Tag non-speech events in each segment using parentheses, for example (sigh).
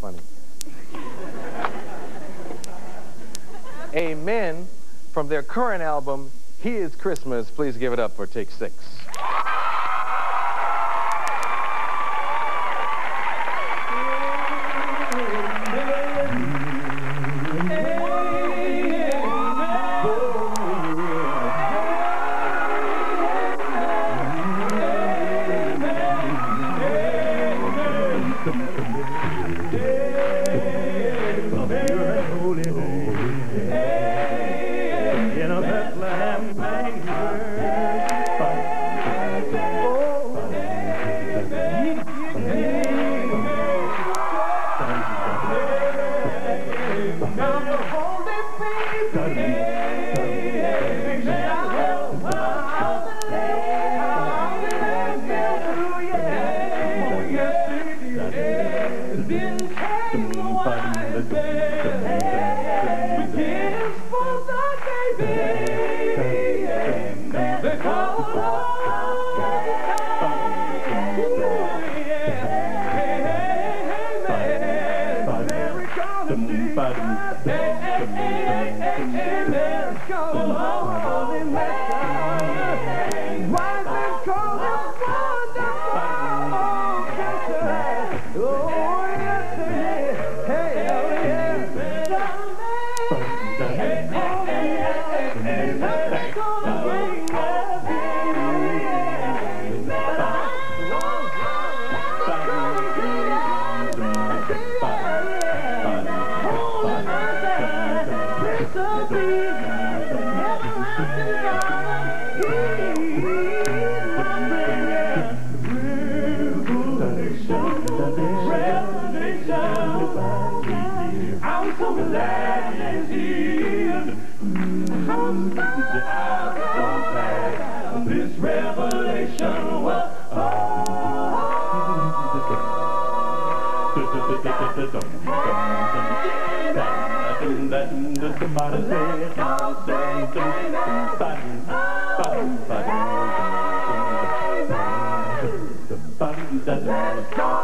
funny. Amen from their current album, He is Christmas. Please give it up for Take 6. Holy name. Because I'm so glad he's here. I'm so, I'm so glad this revelation was all.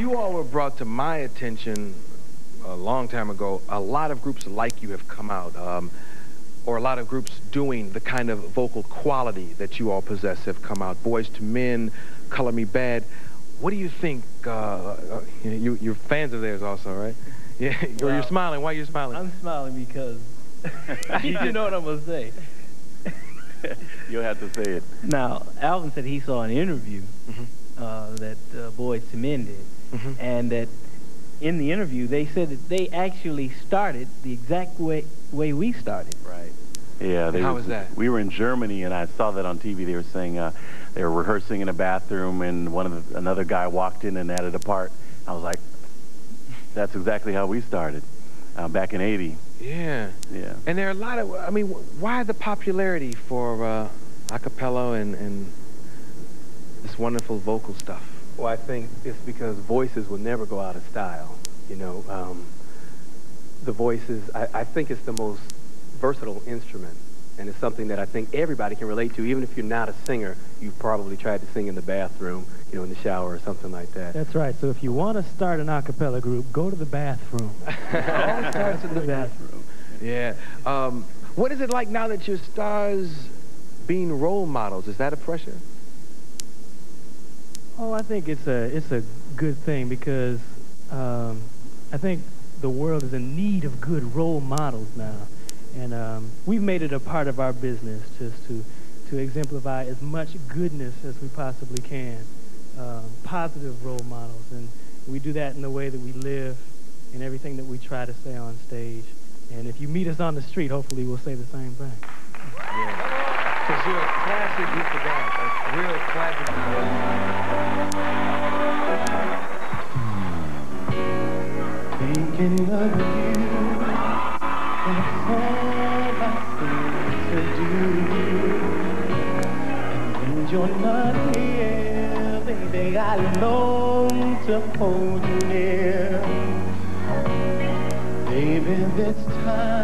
you all were brought to my attention a long time ago, a lot of groups like you have come out, um, or a lot of groups doing the kind of vocal quality that you all possess have come out. Boyz II Men, Color Me Badd. What do you think? Uh, uh, you, you're fans of theirs also, right? (laughs) Yeah, well, you're smiling. Why are you smiling? I'm smiling because (laughs) you know what I'm going to say. (laughs) You'll have to say it. Now, Alvin said he saw an interview mm -hmm. uh, that uh, Boyz II Men did, mm -hmm. and that in the interview they said that they actually started the exact way way we started. Right. Yeah. They How was, was that? We were in Germany, and I saw that on TV. They were saying uh, they were rehearsing in a bathroom, and one of the, another guy walked in and added a part. I was like, that's exactly how we started uh, back in 80. Yeah. Yeah. And there are a lot of, I mean, why the popularity for uh, acapella and, and this wonderful vocal stuff? Well, I think it's because voices will never go out of style. You know, um, the voices, I, I think it's the most versatile instrument and it's something that I think everybody can relate to. Even if you're not a singer, you've probably tried to sing in the bathroom, you know, in the shower or something like that. That's right. So if you want to start an a cappella group, go to the bathroom. it (laughs) all starts in the bathroom. Yeah. Um, what is it like now that you're stars being role models? Is that a pressure? Oh, I think it's a it's a good thing because um, I think the world is in need of good role models now. And um, we've made it a part of our business just to, to exemplify as much goodness as we possibly can, uh, positive role models. And we do that in the way that we live and everything that we try to say on stage. And if you meet us on the street, hopefully we'll say the same thing. Because you're a classic group of guys. Like, real classic. Thinking of you, that's all I seem to do. And when you're not here, baby, I long to hold you near. Baby, this time.